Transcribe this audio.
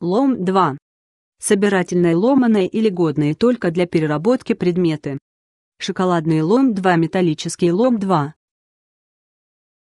Лом-2. Собирательные ломаные или годные только для переработки предметы. Шоколадный лом-2 Металлический лом-2